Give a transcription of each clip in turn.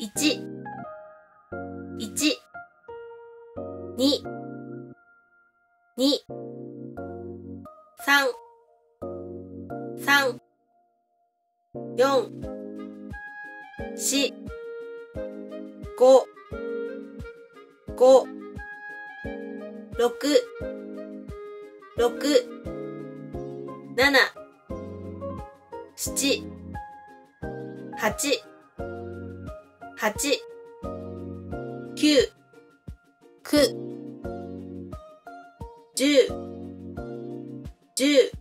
一、一、二、二、三、三、四、四、五、五、六、六、七、七、八、八、九、九、十、十、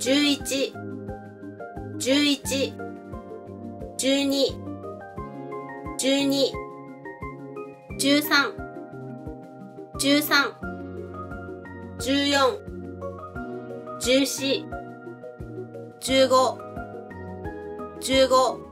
十一、十一、十二、十二、十三、十三、十四、十四、十五、十五、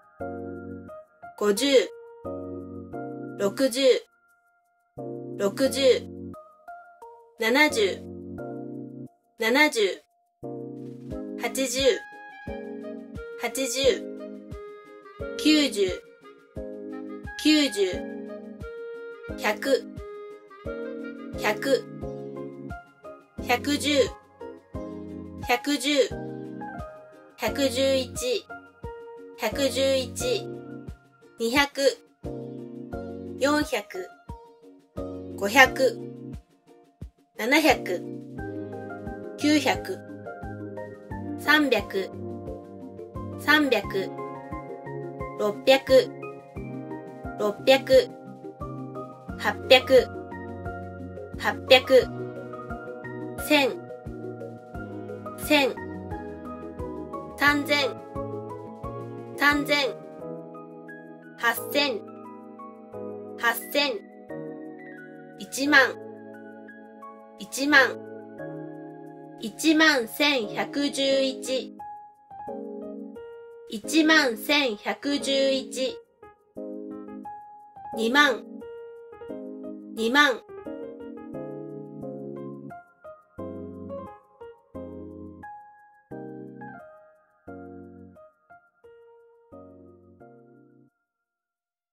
五十、六十、六十、七十、七十、八十、八十、九十、九十、百、百、百十、百十、百十一、百十一。200、400、500、700、900、300、300、600、600、800、800、1000、1000、3000、3000、八千、八千、一万、一万、一万千百十一、一万千百十一、二万、二万、